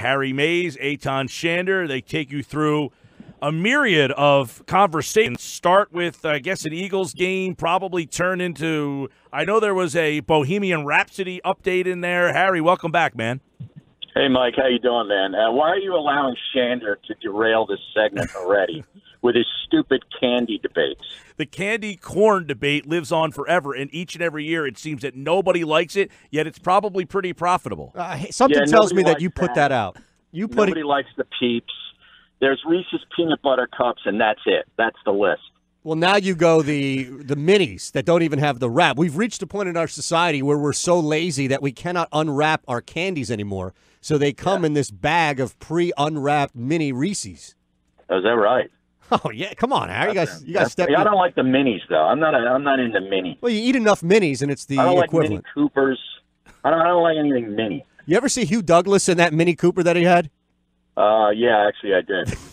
Harry Mayes, Eytan Shander. They take you through a myriad of conversations. Start with, I guess, an Eagles game, probably turn into. I know there was a Bohemian Rhapsody update in there. Harry, welcome back, man. Hey, Mike, how you doing, man? Uh, why are you allowing Shander to derail this segment already with his stupid candy debates? The candy corn debate lives on forever, and each and every year it seems that nobody likes it, yet it's probably pretty profitable. Uh, hey, something Yeah, tells me that you put that. that out. You put Nobody it. likes the peeps. There's Reese's peanut butter cups, and that's it. That's the list. Well, now you go the the minis that don't even have the wrap. We've reached a point in our society where we're so lazy that we cannot unwrap our candies anymore. So they come in this bag of pre-unwrapped mini Reese's. Oh, is that right? Oh yeah, come on, Harry. You guys, you guys step. I don't like the minis though. I'm not. A, I'm not into mini. Well, you eat enough minis, and it's the I don't like equivalent. Mini Coopers. I don't. I don't like anything mini. You ever see Hugh Douglas in that Mini Cooper that he had? Uh, yeah, actually, I did.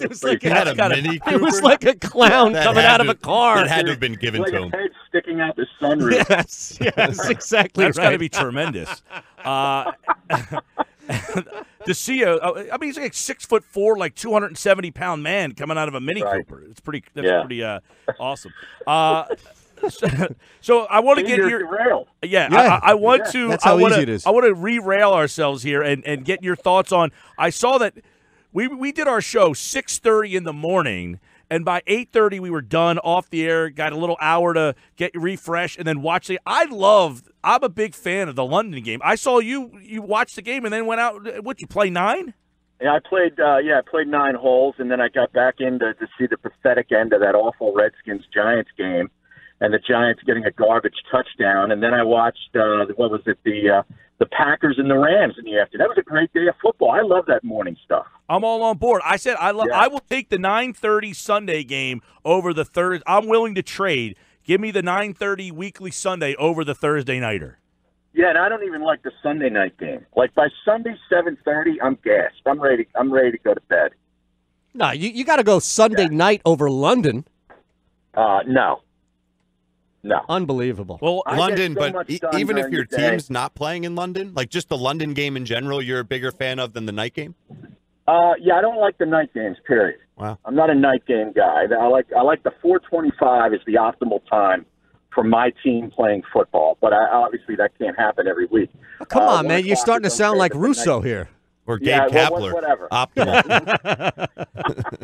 it was like had a gotta- mini it was like a clown That coming had out of a car. It had to have been given like to him. head sticking out the sunroof. Yes, yes, exactly. That's right. got to be tremendous. Uh, to see a, a, I mean, he's like six foot four, like two hundred and seventy pound man coming out of a Mini Right. Cooper. It's pretty. That's Yeah. pretty uh, awesome. Uh, so, so I want to get you're your. derailed. Yeah, Yeah. I, I want Yeah. to. That's I how want easy to, it is. I want to re-rail ourselves here and, and get your thoughts on. I saw that we we did our show six thirty in the morning, and by eight thirty we were done off the air. Got a little hour to get refreshed and then watch the. I love. I'm a big fan of the London game. I saw you you watched the game and then went out. What you play nine? Yeah, I played. Uh, yeah, I played nine holes, and then I got back in to, to see the pathetic end of that awful Redskins Giants game, and the Giants getting a garbage touchdown. And then I watched uh, what was it the uh, the Packers and the Rams in the afternoon. That was a great day of football. I love that morning stuff. I'm all on board. I said I love. Yeah. I will take the 9:30 Sunday game over the third. I'm willing to trade. Give me the 9:30 weekly Sunday over the Thursday nighter. Yeah, and I don't even like the Sunday night game. Like by Sunday seven thirty, I'm gassed. I'm ready. I'm ready to go to bed. No, you, you got to go Sunday night over London. Uh, no, no. Unbelievable. Well, I London, so but e- even if your the day. team's not playing in London, like just the London game in general, you're a bigger fan of than the night game. Uh, yeah, I don't like the night games. Period. Wow. I'm not a night game guy. I like I like the 4:25 is the optimal time for my team playing football. But I, obviously that can't happen every week. Oh, come uh, on, man. You're starting to sound like Russo night- here. Or Gabe Yeah, well, Kapler. whatever. Optimal.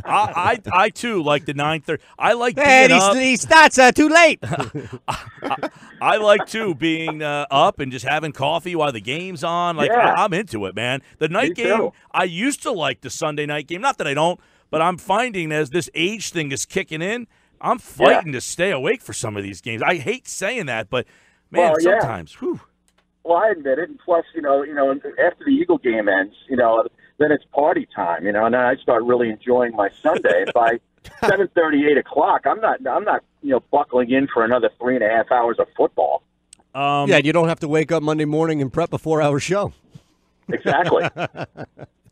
I, I I too like the 9:30. I like Hey, being he, up. he starts uh, too late. I like too being uh, up and just having coffee while the game's on. Like Yeah. I, I'm into it, man. The night Me game. too. I used to like the Sunday night game. Not that I don't, but I'm finding as this age thing is kicking in, I'm fighting to stay awake for some of these games. I hate saying that, but man, Well, yeah. sometimes. Whew. Well, I admit it. And plus, you know, you know, after the Eagle game ends, you know, then it's party time. You know, and then I start really enjoying my Sunday. And by seven thirty, eight o'clock, I'm not, I'm not, you know, buckling in for another three and a half hours of football. Um, yeah, you don't have to wake up Monday morning and prep a four-hour show. Exactly.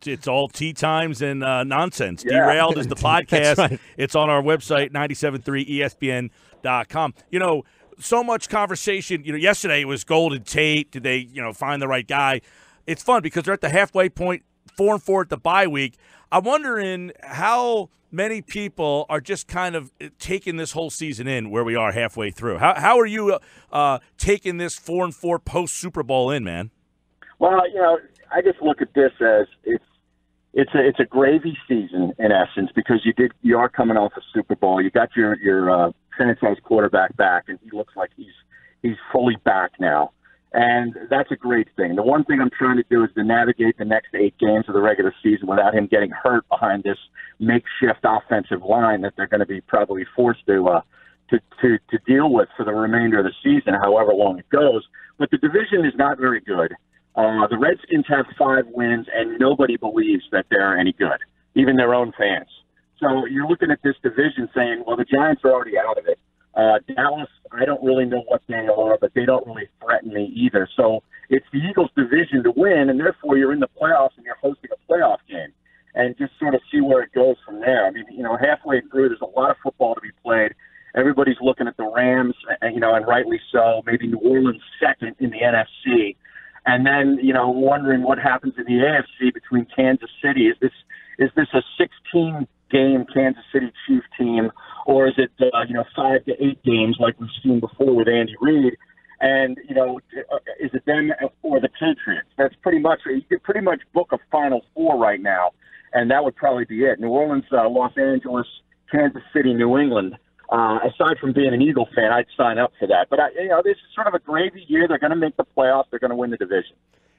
It's- It's all tea times and uh, nonsense. Yeah. Derailed is the podcast. right. It's on our website, 973ESPN.com. You know, so much conversation. You know, yesterday it was Golden Tate. Did they, you know, find the right guy? It's fun because they're at the halfway point, four and four at the bye week. I'm wondering how many people are just kind of taking this whole season in where we are halfway through. How, how are you uh, taking this four and four post Super Bowl in, man? Well, you know, I just look at this as it's it's a it's a gravy season in essence because you did you are coming off a Super Bowl. You got your your uh, franchise quarterback back, and he looks like he's he's fully back now, and that's a great thing. The one thing I'm trying to do is to navigate the next eight games of the regular season without him getting hurt behind this makeshift offensive line that they're going to be probably forced to. Uh, to, to, to deal with for the remainder of the season, however long it goes. But the division is not very good. Uh, the Redskins have five wins, and nobody believes that they're any good, even their own fans. So you're looking at this division saying, well, the Giants are already out of it. Uh, Dallas, I don't really know what they are, but they don't really threaten me either. So it's the Eagles' division to win, and therefore you're in the playoffs and you're hosting a playoff game, and just sort of see where it goes from there. I mean, you know, halfway through, there's a lot of football to be played. Everybody's looking at the Rams, and, you know, and rightly so. Maybe New Orleans second in the NFC, and then you know, wondering what happens in the AFC between between Kansas City. Is this is this a 16 game Kansas City Chief team, or is it uh, you know five to eight games like we've seen before with Andy Reid? And you know, uh, is it them or the Patriots? That's pretty much you could pretty much book a Final Four right now, and that would probably be it. New Orleans, uh, Los Angeles, Kansas City, New England. Uh, aside from being an Eagle fan, I'd sign up for that. But I, you know, this is sort of a gravy year. They're going to make the playoffs. They're going to win the division.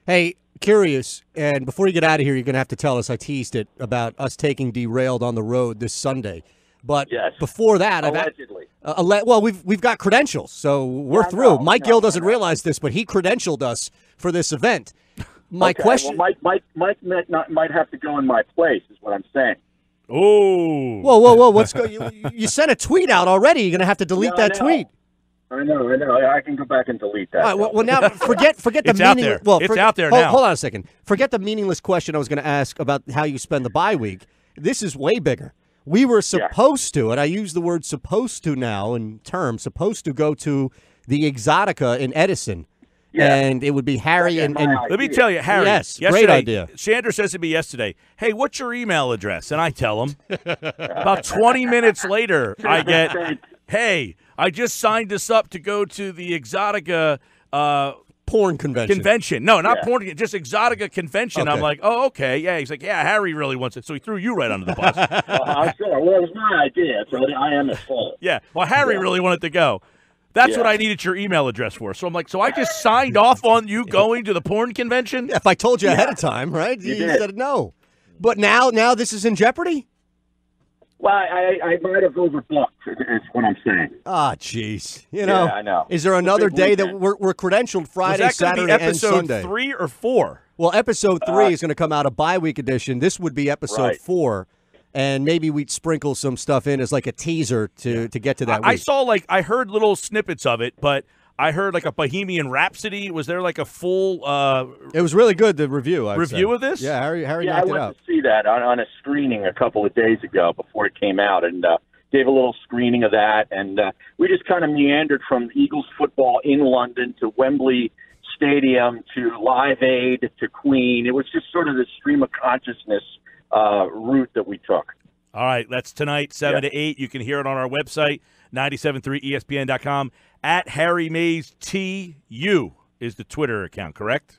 Hey, curious, and before you get out of here, you're going to have to tell us. I teased it about us taking derailed on the road this Sunday. But Yes. before that, I've Allegedly. uh, well, we've we've got credentials, so we're I through. know, Mike I Gill doesn't I know. realize this, but he credentialed us for this event. My Okay, question. Well, Mike, Mike, Mike might, not, might have to go in my place. Is what I'm saying. Oh, whoa, whoa, whoa! What's go? You, you sent a tweet out already. You're going to have to delete Yeah, that know. tweet. I know, I know. I can go back and delete that. All right, well, well, now forget forget the It's out meaningless. there. Well, It's forget- out there hold, now. Hold on a second. Forget the meaningless question I was going to ask about how you spend the bye week. This is way bigger. We were supposed to, and I use the word "supposed to" now in terms. Supposed to go to the Exxxotica in Edison, Yeah. and it would be Harry and, and Let me tell you, Harry. Yes, great yesterday, idea. Shander says to me yesterday, "Hey, what's your email address?" And I tell him. About 20 minutes later, I get, "Hey, I just signed us up to go to the Exxxotica uh, porn convention. convention. No, not Yeah. porn, just Exxxotica convention." I'm like, "Oh, okay, yeah." He's like, "Yeah, Harry really wants it," so he threw you right under the bus. Well, I'm sure. Well, it was my idea, so I am at fault. yeah, well, Harry really wanted to go. That's what I needed your email address for. So I'm like, so I just signed off on you going to the porn convention. If I told you ahead of time, right? You you said no. But now, now this is in jeopardy. Well, I, I might have overbooked. Is what I'm saying. Ah, jeez. You know, I know. Is there another big day that we're, we're credentialed Was Friday, that Saturday, be and episode Sunday? three or four? Well, episode three Uh, is going to come out a bye week edition. This would be episode Right. four, and maybe we'd sprinkle some stuff in as like a teaser to to get to that. I, I saw like I heard little snippets of it, but I heard like a Bohemian Rhapsody. Was there like a full? uh It was really good. The review I would Review say. of this? Yeah, Harry Harry Yeah, I knocked it went to see that on, on a screening a couple of days ago before it came out, and uh, gave a little screening of that. And uh, we just kind of meandered from Eagles football in London to Wembley Stadium to Live Aid to Queen. It was just sort of the stream of consciousness uh, route that we took. All right, that's tonight, seven Yeah. to eight. You can hear it on our website, 973ESPN.com. At Harry Mayes TU is the Twitter account, correct?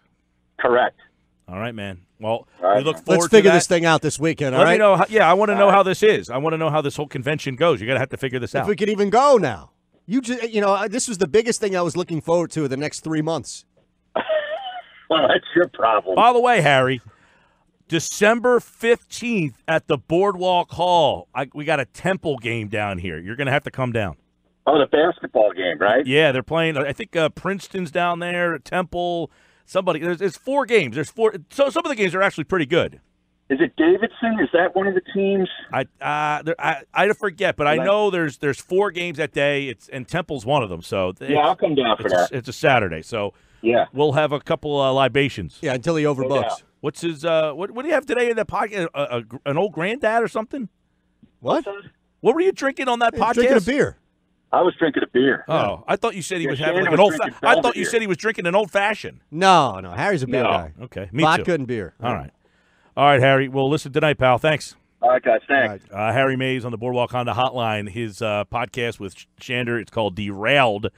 Correct. All right, man. Well, All right, we look forward Let's figure to that. this thing out this weekend. Let all right. me know. How, yeah, I want to know how this is. I want to know how this whole convention goes. You're gonna have to figure this if out. If we could even go now. You just, you know, this was the biggest thing I was looking forward to the next three months. Well, that's your problem. By the way, Harry, December 15th at the Boardwalk Hall, I, we got a Temple game down here. You're going to have to come down. Oh, the basketball game, right? Yeah, they're playing. I think uh, Princeton's down there, Temple, somebody. There's, there's four games. There's four. So some of the games are actually pretty good. Is it Davidson? Is that one of the teams? I uh, there, I I forget, but I Right. know there's there's four games that day. It's and Temple's one of them. So Yeah, I'll come down for it's, that. a, it's a Saturday. So Yeah. we'll have a couple uh, libations. Yeah, until he overbooks. Doubt. What's his? Uh, what what do you have today in that podcast? A, a, an old granddad or something? What? What were you drinking on that podcast? Drinking a beer. I was drinking a beer. Oh, I thought you said he Yeah, was having Shannon like an old. Fa- I thought you Belvedere. said he was drinking an old fashioned. No, no. Harry's a beer No. guy. Okay, me Vodka too. and beer. All right, all right, Harry. Well, listen tonight, pal. Thanks. All right, guys. Thanks. Uh, Harry Mayes on the Boardwalk Honda Hotline. His uh, podcast with Shander. It's called Derailed.